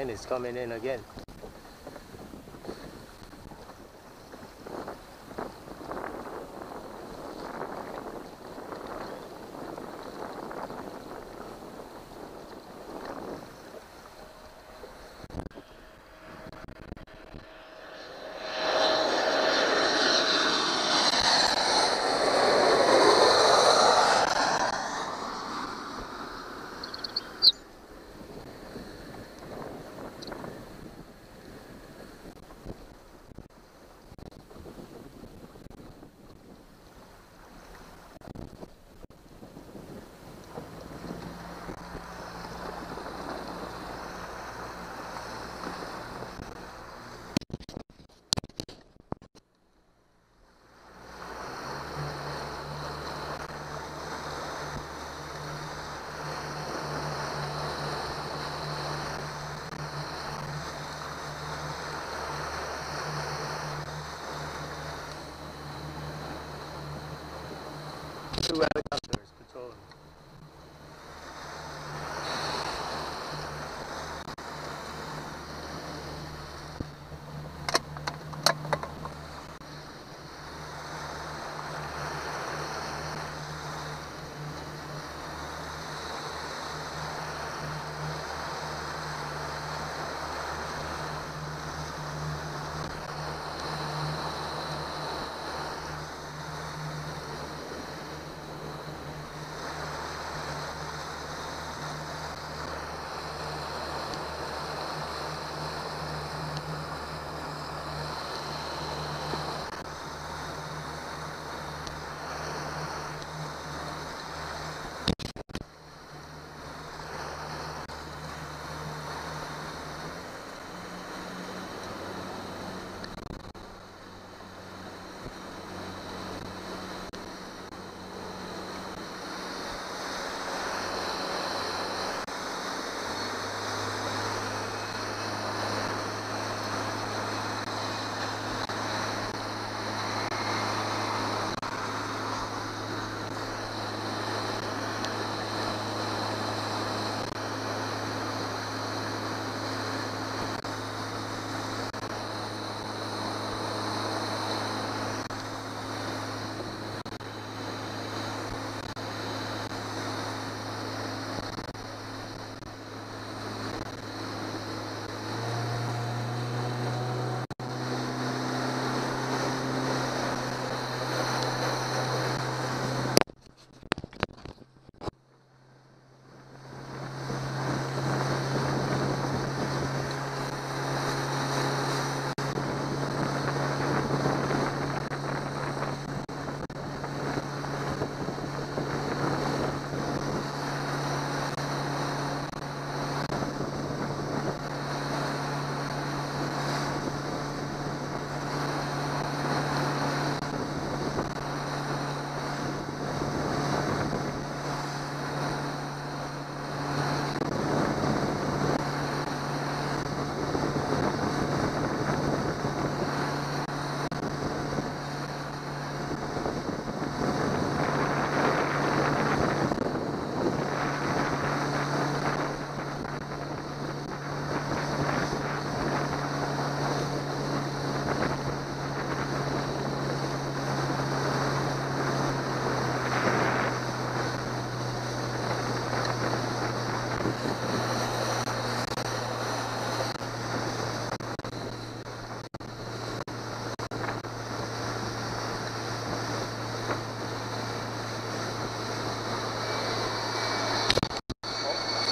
plane is coming in again.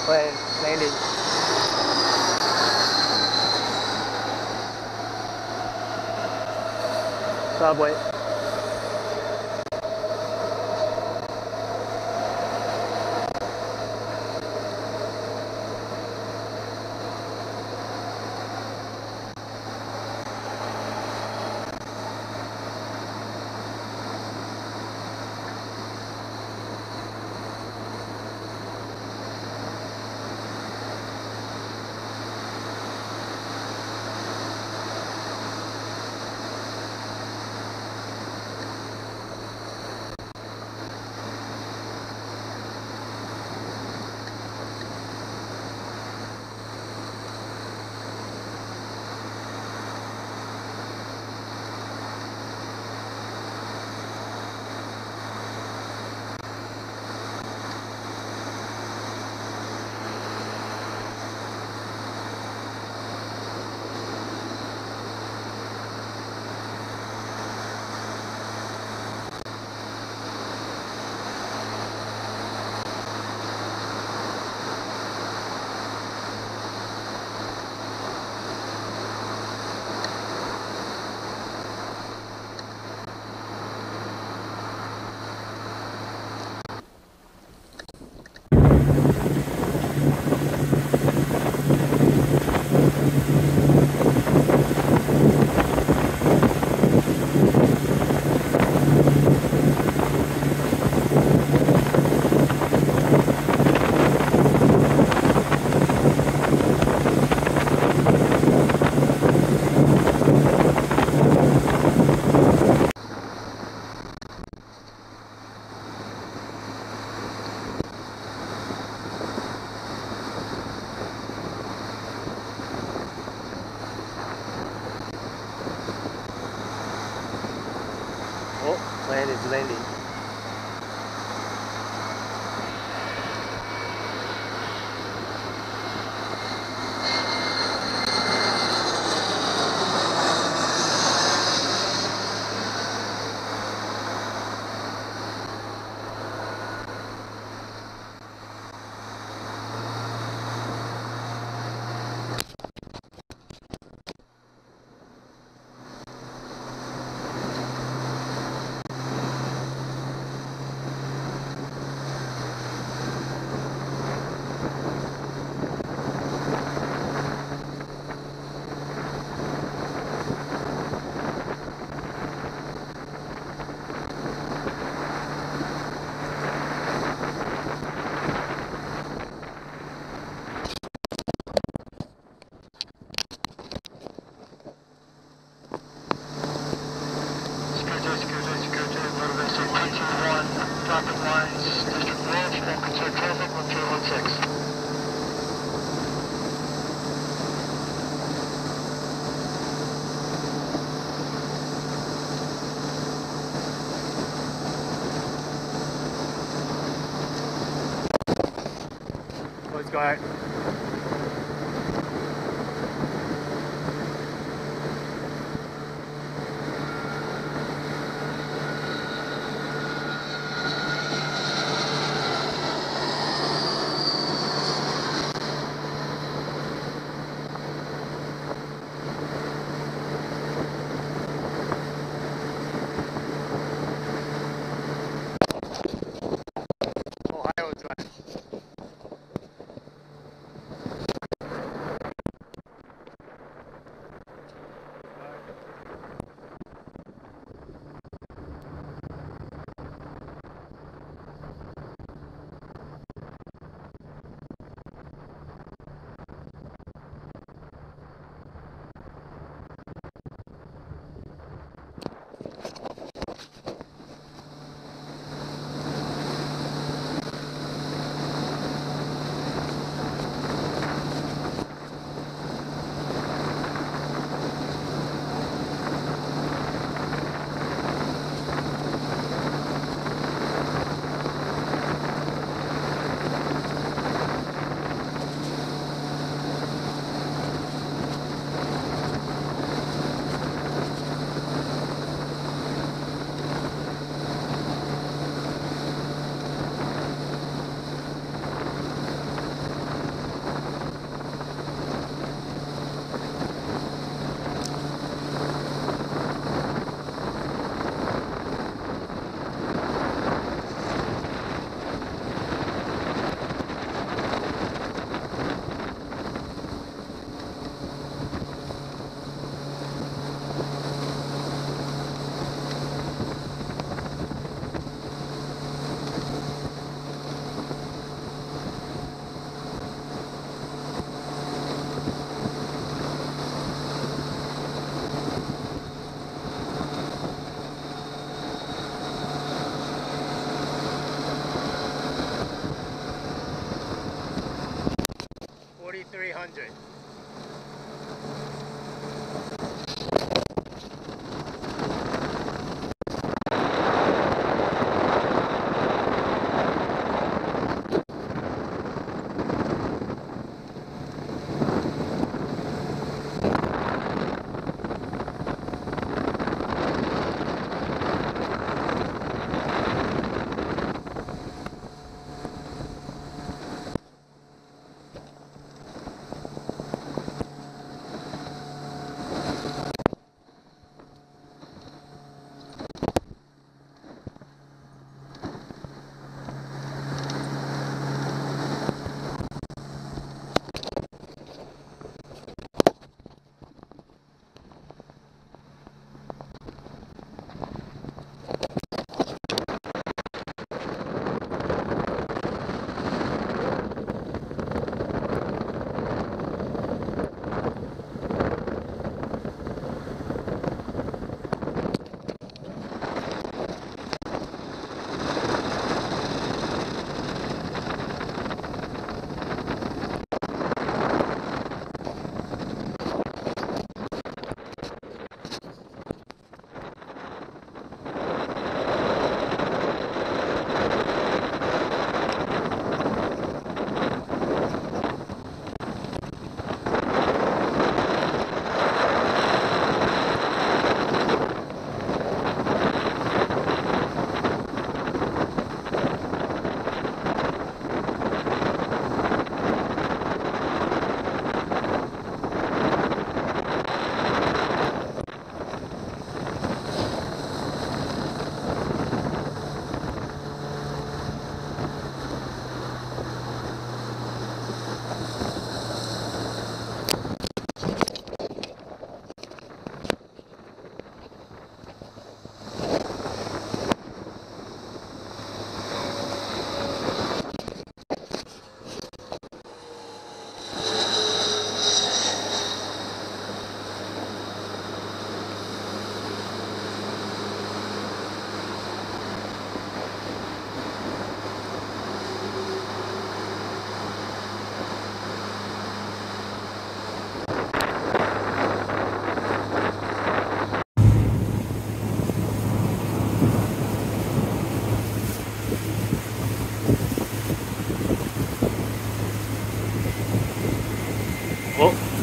Plane landed. Subway. Let's go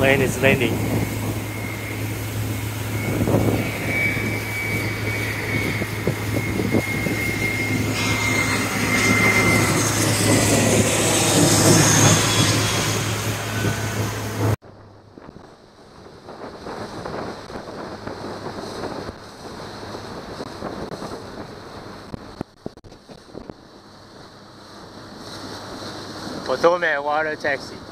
plane is landing. Potomac Water Taxi.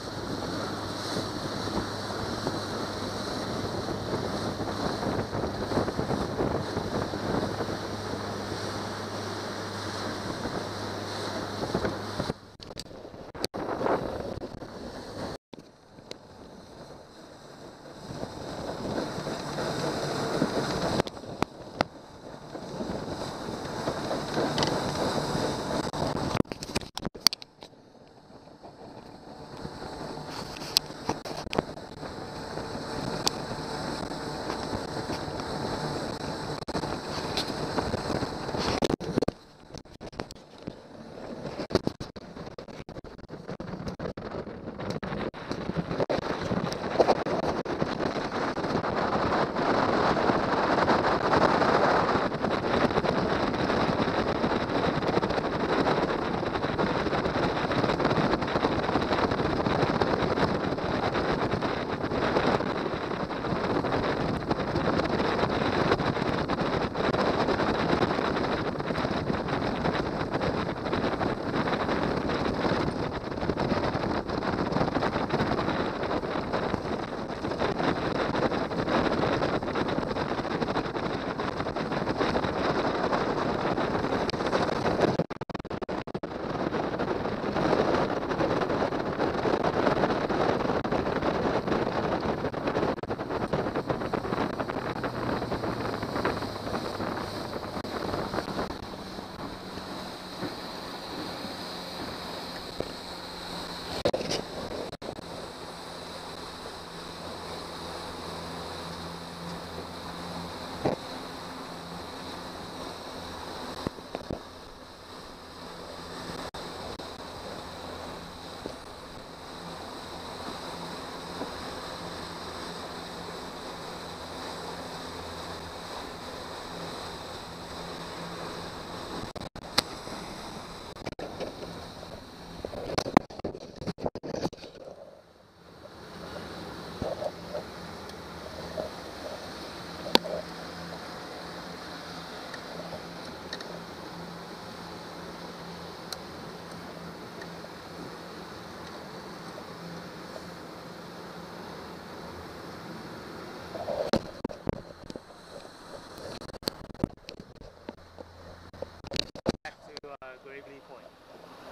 uh, Gravely Point.